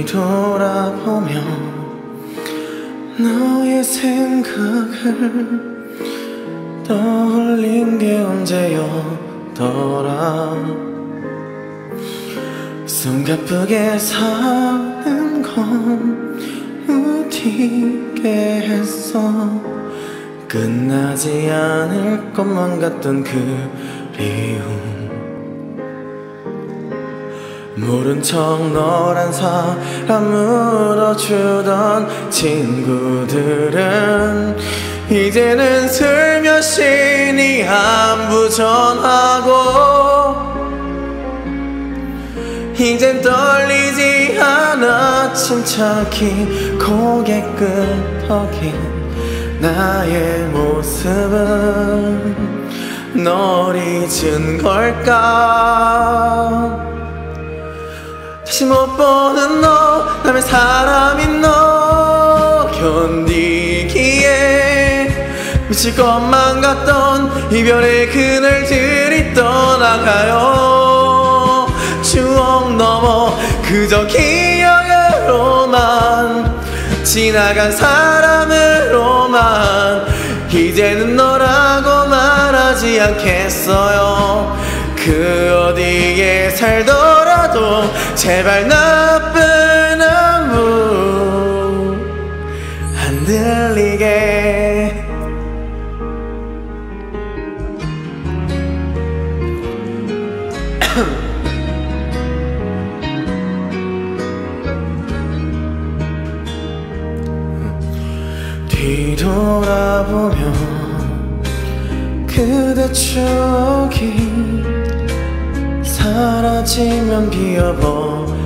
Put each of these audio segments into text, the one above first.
뒤돌아보며 너의 생각을 떠올린 게 언제였더라. 숨가쁘게 사는 건 웃기게 했어? 끝나지 않을 것만 같던 그리움 모른 척 너란 사람 물어주던 친구들은 이제는 슬며시 안부 전하고 이젠 떨리지 않아 침착히 고개 끄덕인 나의 모습은 널 잊은 걸까 다시 못 보는 너 남의 사람인 너 견디기에 미칠 것만 같던 이별의 그날들이 떠나가요. 추억 넘어 그저 기억으로만 지나간 사람으로만 이제는 너라고 말하지 않겠어요. 그 어디에 살더라도 제발 나쁜 안무 안 들리게. 뒤돌아보 사라지면 비어버리는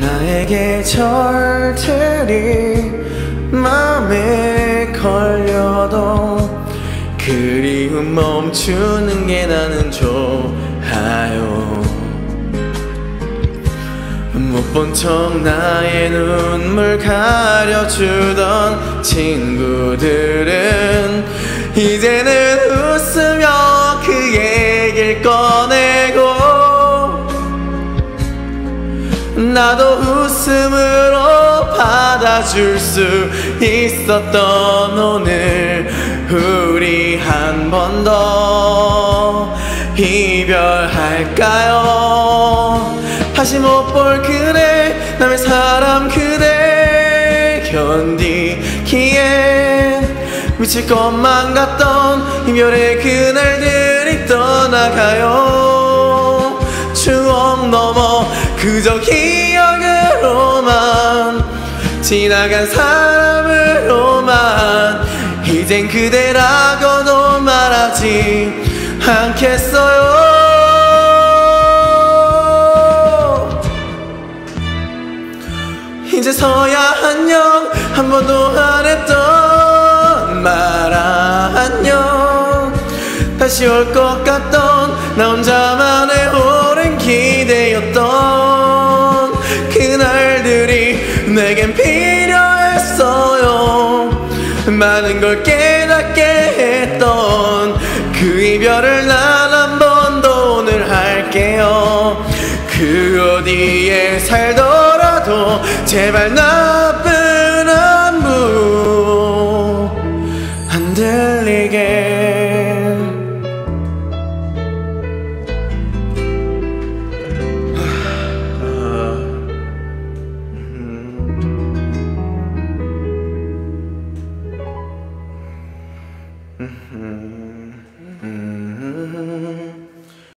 나의 계절들이 맘에 걸려도 그리움 멈추는 게 나는 좋아요. 못 본 척 나의 눈물 가려주던 친구들은 이제는 웃음으로 받아줄 수 있었던 오늘 우리 한 번 더 이별할까요? 다시 못 볼 그대 남의 사람 그대 견디기엔 미칠 것만 같던 이별의 그날들이 떠나가요. 추억 넘어 그저 기억으로만 지나간 사람으로만 이젠 그대라고도 말하지 않겠어요. 이제서야 안녕. 한 번도 안 했던 말 안녕. 다시 올 것 같던 나 혼자만 많은 걸 깨닫게 했던 그 이별을 난 한 번 더 오늘 할게요. 그 어디에 살더라도 제발 나